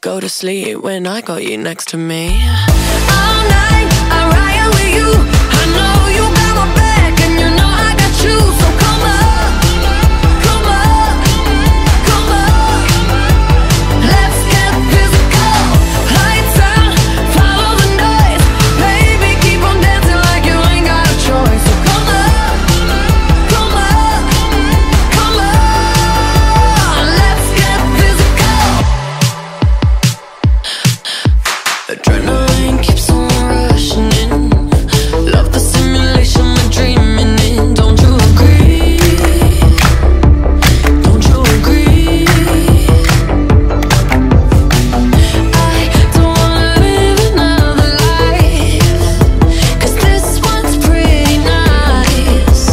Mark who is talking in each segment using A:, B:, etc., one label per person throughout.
A: go to sleep when I got you next to me. Adrenaline keeps on rushing in. Love the simulation we're dreaming in. Don't you agree? Don't you agree? I don't wanna live another life. 'Cause this one's pretty nice.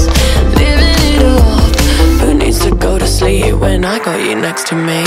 A: Living it up. Who needs to go to sleep when I got you next to me?